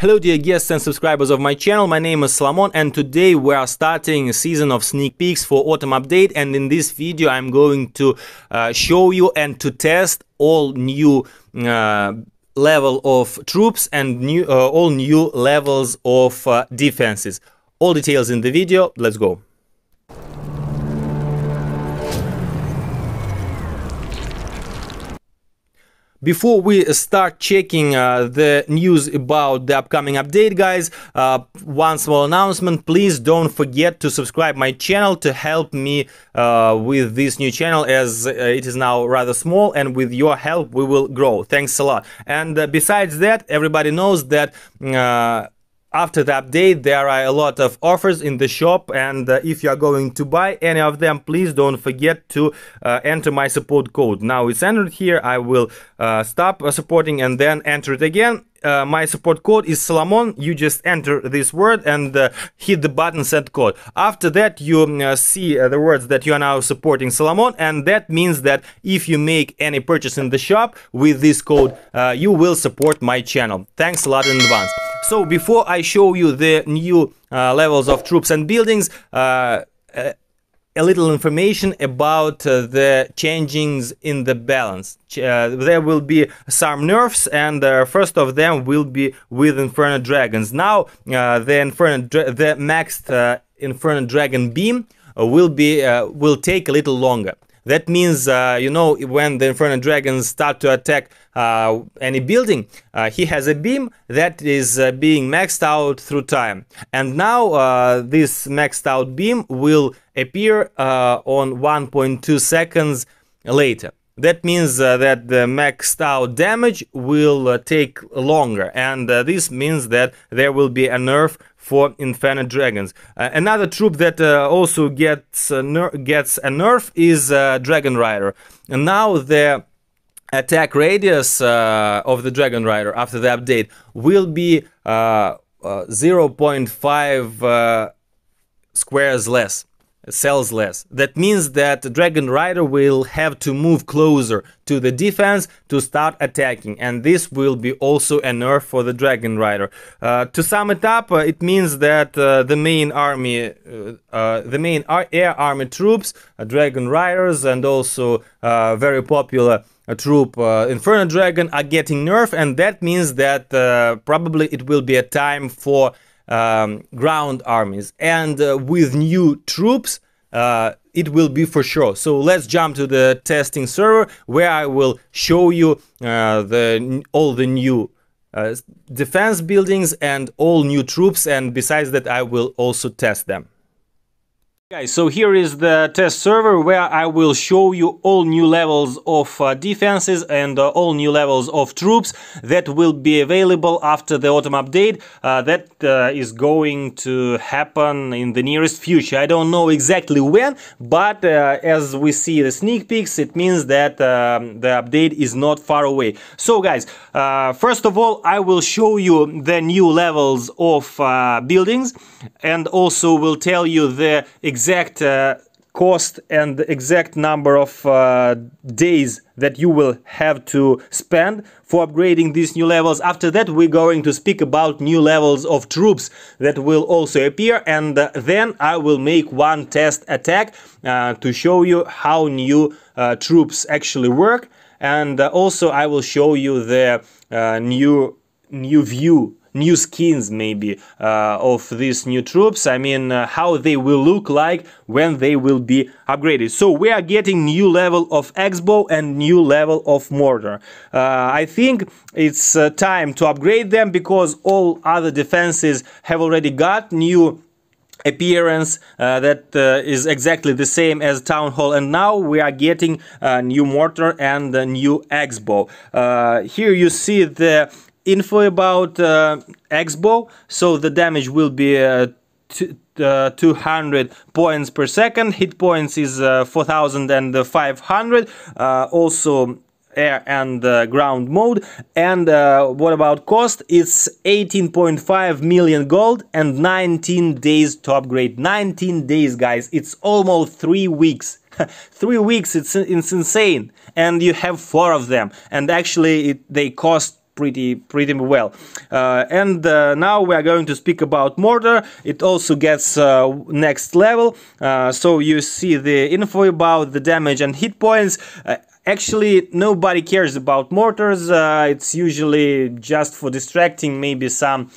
Hello dear guests and subscribers of my channel, my name is Salomon and today we are starting a season of sneak peeks for autumn update and in this video I'm going to uh, show you and to test all new uh, level of troops and new uh, all new levels of uh, defenses. All details in the video, let's go. Before we start checking uh, the news about the upcoming update, guys, uh, one small announcement. Please don't forget to subscribe my channel to help me uh, with this new channel as uh, it is now rather small and with your help we will grow. Thanks a lot. And uh, besides that, everybody knows that uh, after the update there are a lot of offers in the shop and uh, if you are going to buy any of them please don't forget to uh, enter my support code now it's entered here i will uh, stop uh, supporting and then enter it again uh, my support code is Salomon. You just enter this word and uh, hit the button send code. After that, you see the words that you are now supporting Salomon, and that means that if you make any purchase in the shop with this code, you will support my channel. Thanks a lot in advance. So before I show you the new uh, levels of troops and buildings, a little information about uh, the changings in the balance. Uh, there will be some nerfs, and uh, first of them will be with Inferno Dragons. Now, uh, the Inferno, the maxed uh, Inferno Dragon beam uh, will be will take a little longer. That means, uh, you know, when the Inferno Dragons start to attack uh, any building, uh, he has a beam that is uh, being maxed out through time. And now uh, this maxed out beam will appear uh, on 1.2 seconds later. That means that the maxed out damage will take longer, and this means that there will be a nerf for Inferno Dragons. Uh, another troop that uh, also gets gets a nerf is uh, Dragon Rider. And now the attack radius of the Dragon Rider after the update will be 0.5 squares less cells less. That means that Dragon Rider will have to move closer to the defense to start attacking, and this will be also a nerf for the Dragon Rider. Uh, to sum it up, uh, it means that uh, the main army, uh, uh, the main air army troops, uh, Dragon Riders, and also very popular a troop Inferno Dragon are getting nerfed, and that means that probably it will be a time for um, ground armies. And uh, with new troops, uh, it will be for sure. So let's jump to the testing server where I will show you uh, the all the new uh, defense buildings and all new troops. And besides that, I will also test them. Guys, so here is the test server where I will show you all new levels of uh, defenses and uh, all new levels of troops that will be available after the autumn update uh, that uh, is going to happen in the nearest future. I don't know exactly when, but uh, as we see the sneak peeks, it means that um, the update is not far away. So guys, uh, first of all, I will show you the new levels of buildings and also will tell you the exact uh, cost and the exact number of uh, days that you will have to spend for upgrading these new levels. After that, we're going to speak about new levels of troops that will also appear, and uh, then I will make one test attack uh, to show you how new uh, troops actually work, and uh, also I will show you the uh, new new view new skins maybe uh, of these new troops. I mean uh, how they will look like when they will be upgraded. So we are getting new level of x-bow and new level of mortar. Uh, i think it's uh, time to upgrade them because all other defenses have already got new appearance uh, that uh, is exactly the same as town hall and now we are getting a new mortar and a new x-bow uh, here you see the info about uh, X-bow. So the damage will be uh, uh, 200 points per second. Hit points is uh, 4500. Uh, also air and uh, ground mode and uh, what about cost it's 18.5 million gold and 19 days to upgrade 19 days guys it's almost three weeks three weeks it's, it's insane and you have four of them and actually it, they cost pretty pretty well. Uh, and uh, now we are going to speak about mortar. It also gets uh, next level. Uh, so you see the info about the damage and hit points. Uh, actually, nobody cares about mortars. Uh, it's usually just for distracting maybe some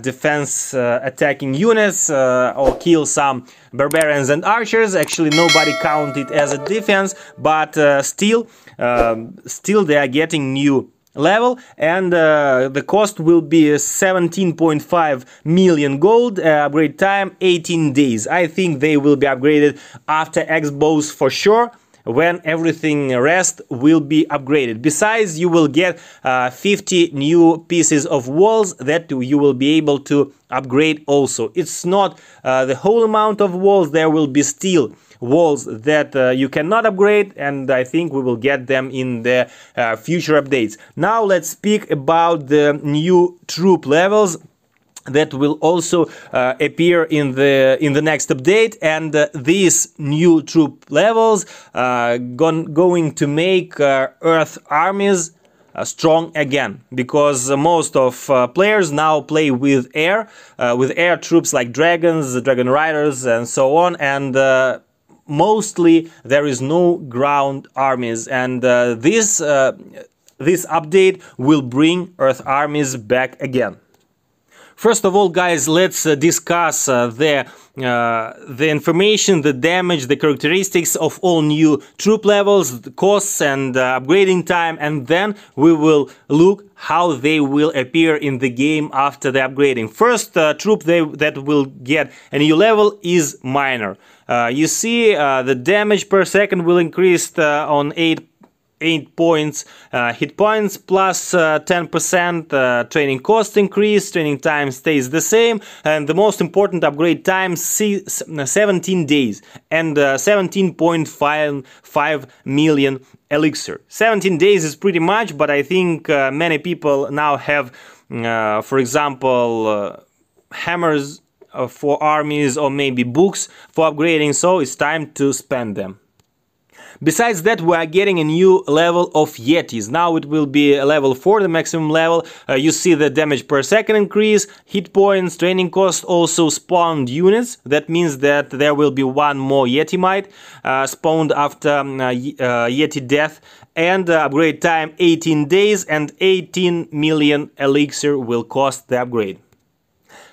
defense attacking units or kill some barbarians and archers. Actually, nobody count it as a defense, but still, um, still they are getting new level and uh, the cost will be 17.5 million gold uh, upgrade time 18 days i think they will be upgraded after X-bows for sure when everything rest will be upgraded. Besides you will get uh, 50 new pieces of walls that you will be able to upgrade also. It's not uh, the whole amount of walls. There will be still walls that uh, you cannot upgrade and I think we will get them in the uh, future updates. Now let's speak about the new troop levels that will also uh, appear in the in the next update. And uh, these new troop levels uh, going to make uh, earth armies uh, strong again. Because most of uh, players now play with air with air troops like dragons dragon riders and so on. And mostly there is no ground armies. And this this update will bring earth armies back again First of all, guys, let's uh, discuss uh, the uh, the information, the damage, the characteristics of all new troop levels, the costs and uh, upgrading time, and then we will look how they will appear in the game after the upgrading. First uh, troop they, that will get a new level is Miner. Uh, you see the damage per second will increase on 8 8 points uh, hit points plus 10% uh, uh, training cost increase training time stays the same and the most important upgrade time 17 days and 17.5 million elixir. 17 days is pretty much but i think many people now have for example hammers for armies or maybe books for upgrading so it's time to spend them Besides that, we are getting a new level of Yetis. Now it will be level 4, the maximum level. Uh, you see the damage per second increase, hit points, training cost, also spawned units. That means that there will be one more Yetimite uh, spawned after um, uh, uh Yeti death and uh, upgrade time 18 days and 18 million elixir will cost the upgrade.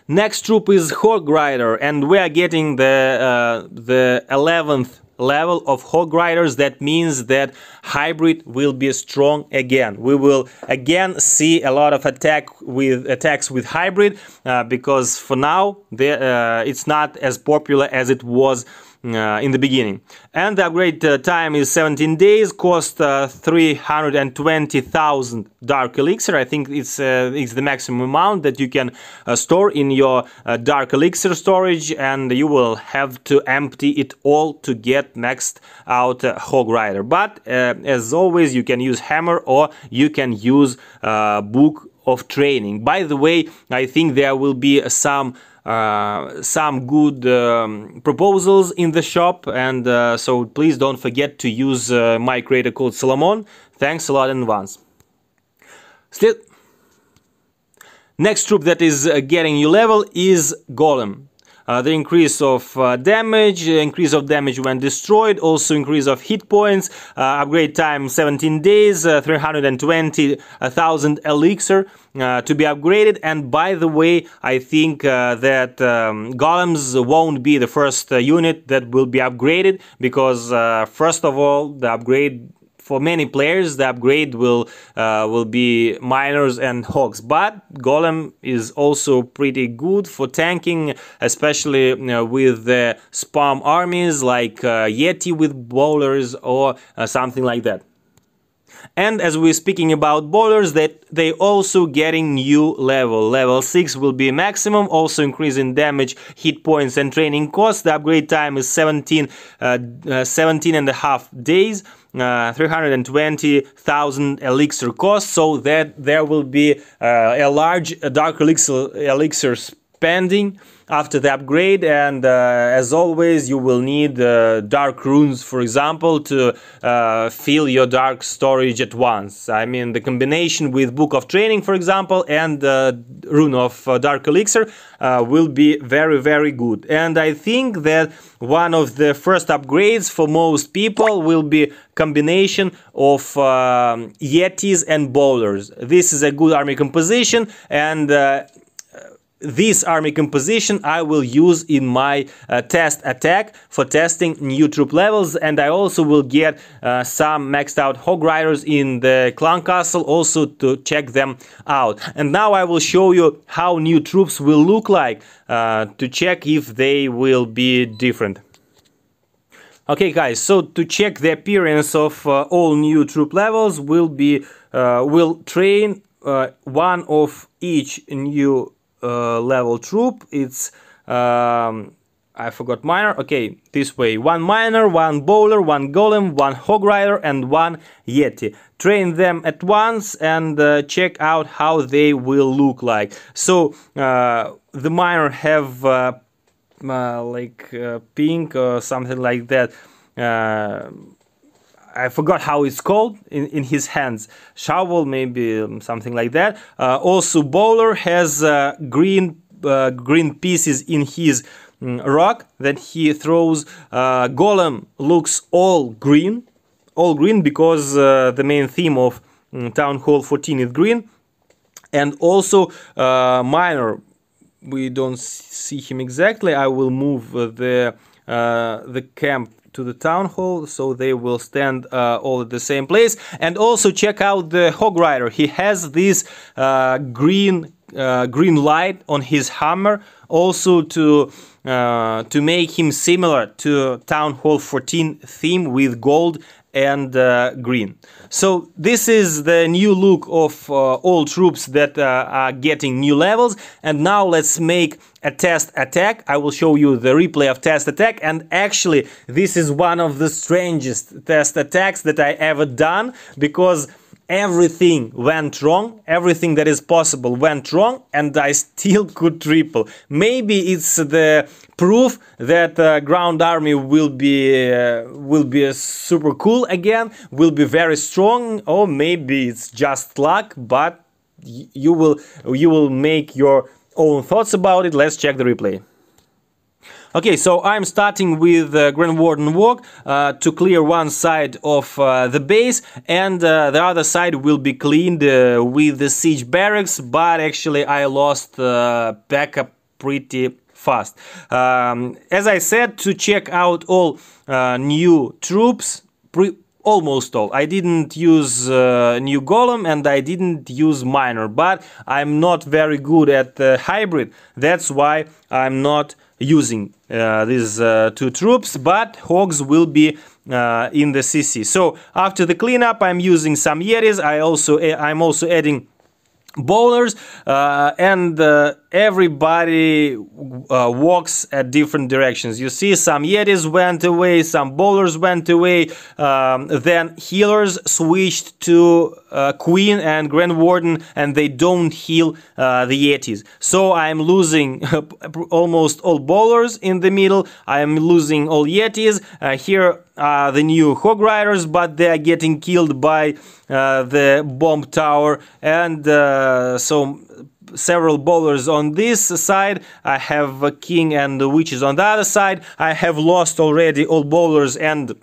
Next troop is Hog Rider and we are getting the uh, the 11th level of hog riders that means that hybrid will be strong again. We will again see a lot of attack with attacks with hybrid uh, because for now uh, it's not as popular as it was in the beginning. And the upgrade uh, time is 17 days, cost uh, 320,000 dark elixir. I think it's uh, it's the maximum amount that you can uh, store in your uh, dark elixir storage, and you will have to empty it all to get maxed out Hog Rider. But as always, you can use hammer or you can use book of training. By the way, I think there will be some uh, some good um, proposals in the shop and uh, so please don't forget to use uh, my creator code Salomon. Thanks a lot in advance. Still, next troop that is uh, getting new level is Golem. Uh, the increase of uh, damage, increase of damage when destroyed, also increase of hit points, uh, upgrade time 17 days, uh, 320,000 elixir uh, to be upgraded. And by the way, I think uh, that um, golems won't be the first unit that will be upgraded because first of all, the upgrade for many players the upgrade will uh, will be miners and hogs but golem is also pretty good for tanking especially you know, with the spam armies like uh, yeti with bowlers or uh, something like that and as we're speaking about bowlers, that they also getting new level. Level 6 will be maximum, also increasing damage, hit points and training costs. The upgrade time is 17, uh, uh, 17 and a half days. Uh, 320,000 elixir cost so that there will be uh, a large dark elixir, elixir expanding after the upgrade and uh, as always you will need uh, dark runes for example to uh, fill your dark storage at once. I mean the combination with book of training for example and uh, rune of uh, dark elixir uh, will be very very good. And i think that one of the first upgrades for most people will be combination of um, yetis and bowlers. This is a good army composition and this army composition I will use in my uh, test attack for testing new troop levels and I also will get uh, some maxed out hog riders in the clan castle also to check them out. And now I will show you how new troops will look like uh, to check if they will be different. Okay guys so to check the appearance of uh, all new troop levels will be uh, will train uh, one of each new level troop. It's um, I forgot miner. Okay, this way. One miner, one bowler, one golem, one hog rider, and one yeti. Train them at once and uh, check out how they will look like. So uh, the miner have uh, uh like uh, pink or something like that. I forgot how it's called in, in his hands. Shovel, maybe um, something like that. Uh, also, Bowler has uh, green uh, green pieces in his um, rock that he throws. Uh, Golem looks all green, all green because uh, the main theme of um, Town Hall 14 is green. And also, uh, Miner, we don't see him exactly. I will move the the camp to the town hall so they will stand uh, all at the same place. And also check out the hog rider. He has this uh, green uh, green light on his hammer also to uh, to make him similar to town hall 14 theme with gold and uh, green. So this is the new look of uh, all troops that uh, are getting new levels. And now let's make a test attack. I will show you the replay of test attack. And actually, this is one of the strangest test attacks that I ever done because everything went wrong, everything that is possible went wrong, and I still could triple. Maybe it's the proof that uh, ground army will be uh, will be super cool again, will be very strong, or maybe it's just luck, but you will you will make your own thoughts about it. Let's check the replay. Okay, so I'm starting with uh, Grand Warden Walk uh, to clear one side of uh, the base and uh, the other side will be cleaned uh, with the siege barracks, but actually I lost uh, backup pretty fast. Um, as I said, to check out all new troops, almost all. I didn't use uh, new golem and I didn't use miner, but I'm not very good at uh, hybrid. That's why I'm not using uh, these uh, two troops, but hogs will be uh, in the CC. So after the cleanup, I'm using some Yetis. I also I'm also adding bowlers uh, and uh, everybody uh, walks at different directions. You see some yetis went away some bowlers went away um, then healers switched to uh, queen and grand warden and they don't heal uh, the yetis. So i'm losing almost all bowlers in the middle. I'm losing all yetis. Uh, here uh, the new hog riders, but they are getting killed by the bomb tower, and so several bowlers on this side. I have a king and the witches on the other side. I have lost already all bowlers and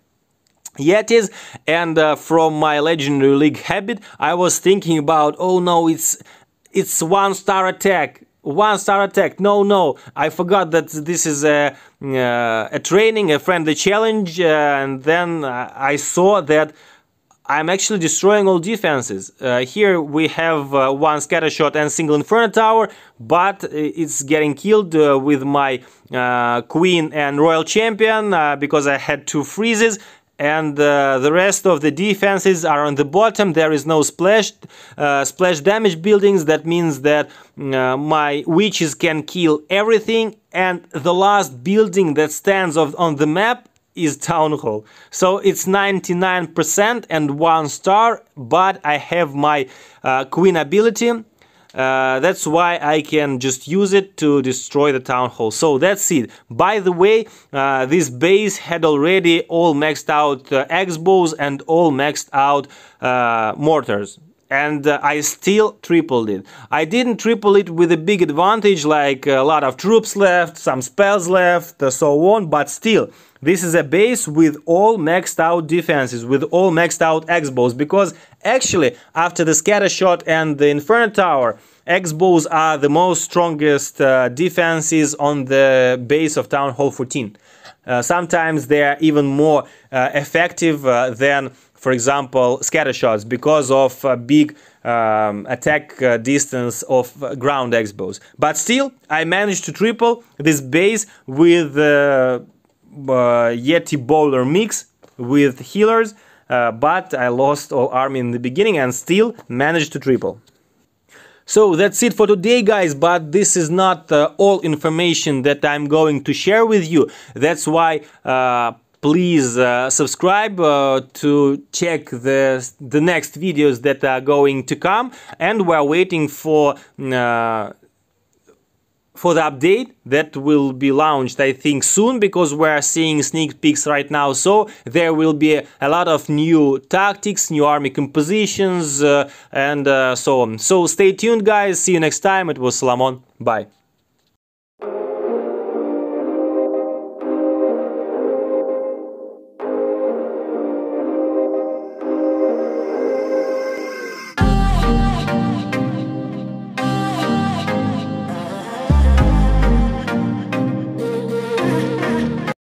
Yetis and uh, from my legendary league habit I was thinking about oh no it's it's one star attack one star attack. No, no, I forgot that this is a uh, a training, a friendly challenge, uh, and then I saw that I'm actually destroying all defenses. Uh, here we have uh, one scatter shot and single inferno tower, but it's getting killed uh, with my uh, queen and royal champion because I had two freezes. And uh, the rest of the defenses are on the bottom. There is no splash uh, splash damage buildings. That means that uh, my witches can kill everything. And the last building that stands of, on the map is town hall so it's 99% and one star but I have my uh, queen ability uh, that's why I can just use it to destroy the town hall. So that's it. By the way, uh, this base had already all maxed out uh, X-bows and all maxed out uh, mortars and uh, I still tripled it. I didn't triple it with a big advantage like a lot of troops left, some spells left, uh, so on, but still, this is a base with all maxed out defenses, with all maxed out X-bows, because actually, after the scatter shot and the Inferno Tower, X-bows are the most strongest uh, defenses on the base of Town Hall 14. Uh, sometimes they are even more uh, effective uh, than for example, scatter shots because of a big um, attack uh, distance of uh, ground X-bows. But still, I managed to triple this base with uh, uh Yeti Bowler mix with healers, uh, but I lost all army in the beginning and still managed to triple. So that's it for today guys, but this is not all information that I'm going to share with you. That's why please uh, subscribe uh, to check the the next videos that are going to come. And we're waiting for uh, for the update that will be launched I think soon because we're seeing sneak peeks right now. So there will be a lot of new tactics new army compositions uh, and uh, so on. So stay tuned guys. See you next time. It was Salomon. Bye